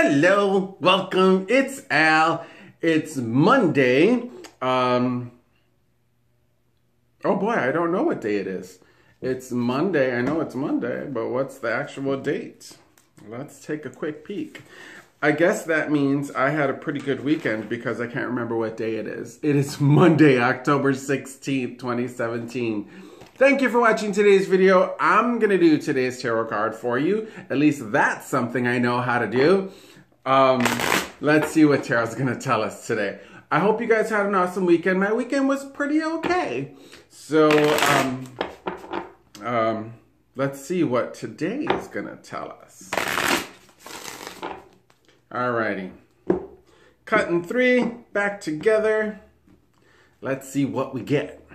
Hello, welcome. It's Al. It's Monday. Um Oh boy, I don't know what day it is. It's Monday. I know it's Monday, but what's the actual date? Let's take a quick peek. I guess that means I had a pretty good weekend because I can't remember what day it is. It is Monday, October 16th, 2017. Thank you for watching today's video. I'm going to do today's tarot card for you. At least that's something I know how to do. Um, let's see what tarot's going to tell us today. I hope you guys had an awesome weekend. My weekend was pretty okay. So, um, um, let's see what today is going to tell us. Alrighty. Cutting three, back together. Let's see what we get.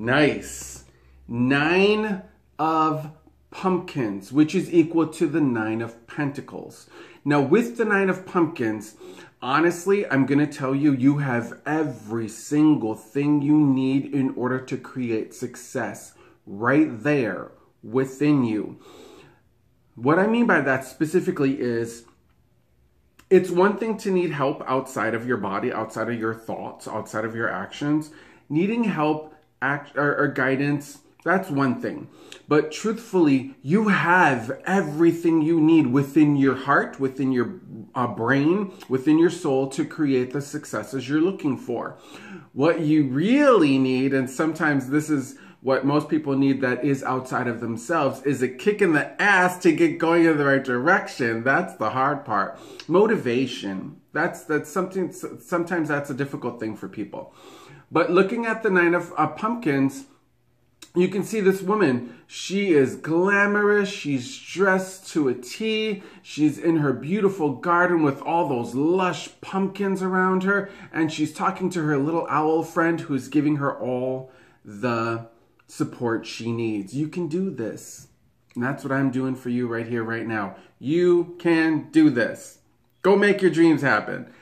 Nice. Nine of pumpkins, which is equal to the nine of pentacles. Now, with the nine of pumpkins, honestly, I'm going to tell you, you have every single thing you need in order to create success right there within you. What I mean by that specifically is it's one thing to need help outside of your body, outside of your thoughts, outside of your actions. Needing help act, or, or guidance, that's one thing. But truthfully, you have everything you need within your heart, within your uh, brain, within your soul to create the successes you're looking for. What you really need, and sometimes this is what most people need that is outside of themselves is a kick in the ass to get going in the right direction. That's the hard part. Motivation. That's that's something sometimes that's a difficult thing for people. But looking at the nine of uh, pumpkins, you can see this woman. She is glamorous. She's dressed to a T. She's in her beautiful garden with all those lush pumpkins around her. And she's talking to her little owl friend who's giving her all the support she needs. You can do this. And that's what I'm doing for you right here, right now. You can do this. Go make your dreams happen.